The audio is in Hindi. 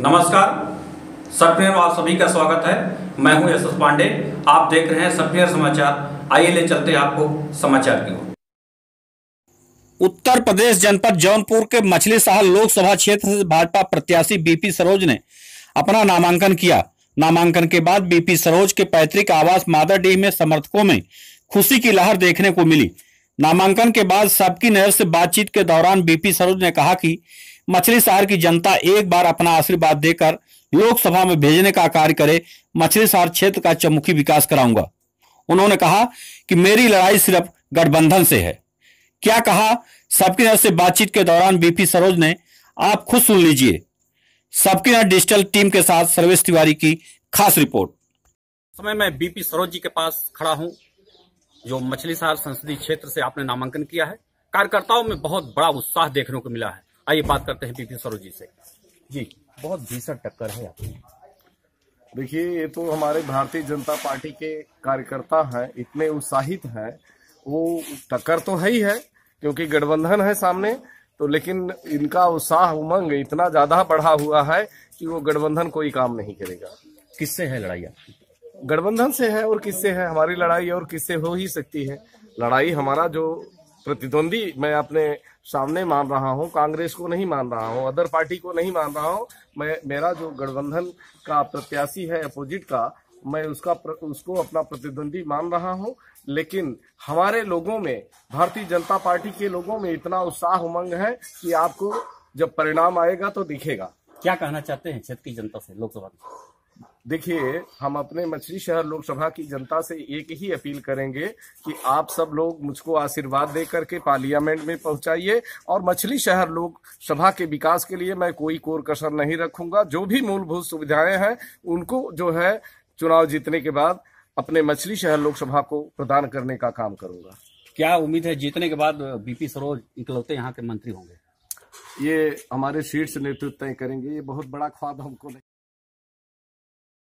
नमस्कार। में आप सभी का स्वागत है। मैं हूँ यशस पांडे। आप देख रहे हैं सपनेर समाचार। आइए ले चलते हैं आपको समाचार की ओर। उत्तर प्रदेश जनपद जौनपुर के मछली शहर लोकसभा क्षेत्र से भाजपा प्रत्याशी बीपी सरोज ने अपना नामांकन किया। नामांकन के बाद बीपी सरोज के पैतृक आवास मादरडीह में समर्थकों में खुशी की लहर देखने को मिली। नामांकन के बाद सबकी नज़र से बातचीत के दौरान बीपी सरोज ने कहा कि मछली शहर की जनता एक बार अपना आशीर्वाद देकर लोकसभा में भेजने का कार्य करे मछली शहर क्षेत्र का चमुखी विकास कराऊँगा। उन्होंने कहा कि मेरी लड़ाई सिर्फ़ गठबंधन से है। क्या कहा? सबकी नज़र से बातचीत के दौरान बीपी सरोज ने, आप खुद सुन लीजिए। सबकी नज़र डिजिटल टीम के साथ सर्वेश तिवारी की खास रिपोर्ट। समय मैं बीपी सरोज जी के पास खड़ा हूँ, जो मछली शहर संसदीय क्षेत्र से आपने नामांकन किया है। कार्यकर्ताओं में बहुत बड़ा उत्साह देखने को मिला है। आइए बात करते हैं बीपी सरोज जी से। जी बहुत भीषण टक्कर है देखिए ये तो हमारे भारतीय जनता पार्टी के कार्यकर्ता हैं इतने उत्साहित हैं वो टक्कर तो है ही है क्योंकि गठबंधन है सामने तो लेकिन इनका उत्साह उमंग इतना ज़्यादा बढ़ा हुआ है कि वो गठबंधन कोई काम नहीं करेगा। किससे है लड़ाई गठबंधन से है और किससे है? हमारी लड़ाई और किससे हो ही सकती है। लड़ाई हमारा जो प्रतिद्वंदी मैं अपने सामने मान रहा हूँ कांग्रेस को नहीं मान रहा हूँ अदर पार्टी को नहीं मान रहा हूँ। मैं मेरा जो गठबंधन का प्रत्याशी है अपोजिट का मैं उसका प्र, उसको अपना प्रतिद्वंदी मान रहा हूँ। लेकिन हमारे लोगों में भारतीय जनता पार्टी के लोगों में इतना उत्साह उमंग है कि आपको जब परिणाम आएगा तो दिखेगा। क्या कहना चाहते हैं क्षेत्र की जनता से लोकसभा देखिए हम अपने मछली शहर लोकसभा की जनता से एक ही अपील करेंगे कि आप सब लोग मुझको आशीर्वाद दे करके पार्लियामेंट में पहुंचाइए और मछली शहर लोकसभा के विकास के लिए मैं कोई कोर कसर नहीं रखूँगा। जो भी मूलभूत सुविधाएँ हैं उनको जो है चुनाव जीतने के बाद अपने मछली शहर लोकसभा को प्रदान करने का काम करूँगा। क्या उम्मीद है जीतने के बाद बीपी सरोज इकलौते यहाँ के मंत्री होंगे? ये हमारे शीर्ष नेतृत्व तय करेंगे। ये बहुत बड़ा ख्वाब हमको नहीं